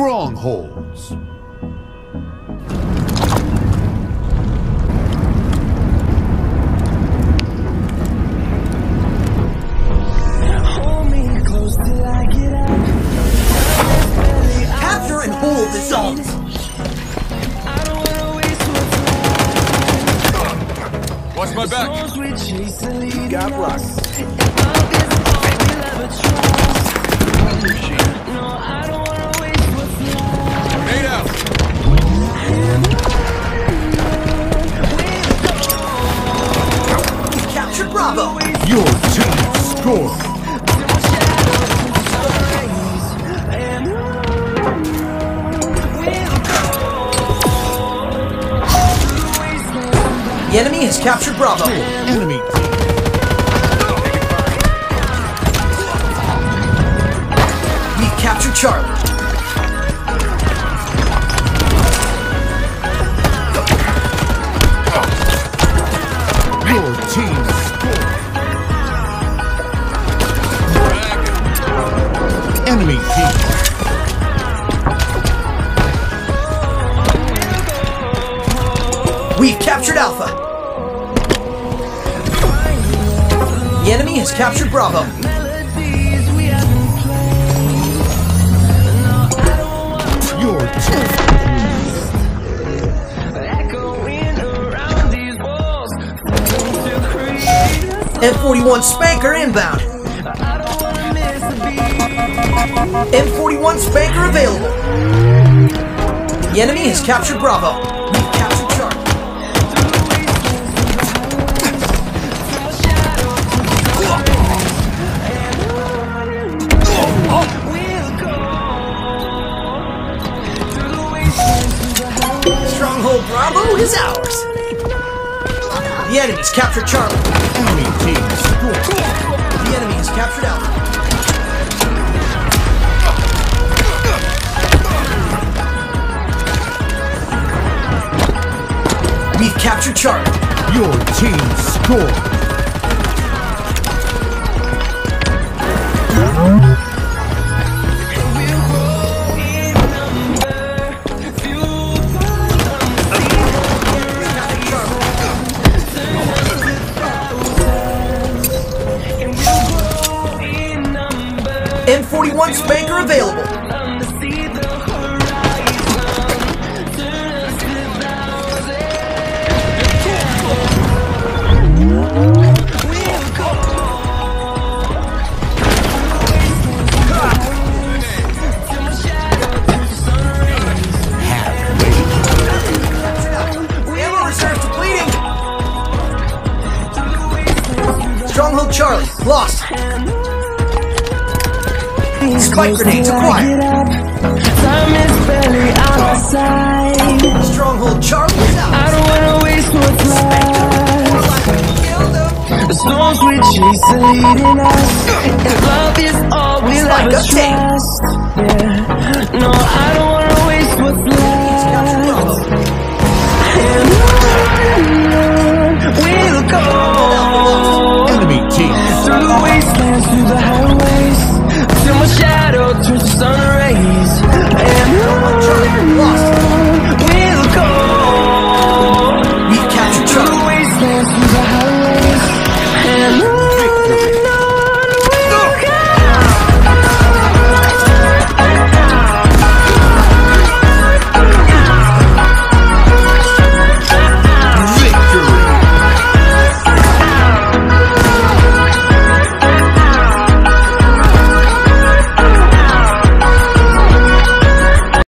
strongholds. Capture and hold the zone. Watch my back. Got rock. Your team scored. The enemy has captured Bravo. Enemy We've captured Charlie. We've captured Alpha. The enemy has captured Bravo. Your team. M41 Spanker inbound. M41 Spanker available. The enemy has captured Bravo. Bravo is ours. The enemy's captured Charlie. Enemy team scored. The enemy has captured Alpha. We've captured Charlie. Your team scored. M41 Spanker available. Stronghold Charlie, lost. Spike grenades acquired. Time is barely on our side. Stronghold Charlie is out. I don't wanna waste what's left. The storms we chase are leading us. And love is all ever uptake. trust. Yeah.